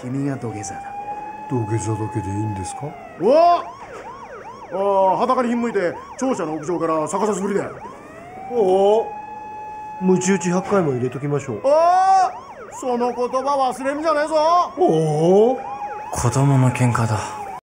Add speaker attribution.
Speaker 1: 君が土下座だ。
Speaker 2: 土下座だけでいいんですか？
Speaker 1: うわああ裸にひんむいて庁舎の屋上から逆さすぶりで
Speaker 2: おお。むち打ち100回も入れときましょう。
Speaker 1: ああその言葉忘れるんじゃねえぞ。
Speaker 2: おお。
Speaker 3: 子供の喧嘩だ。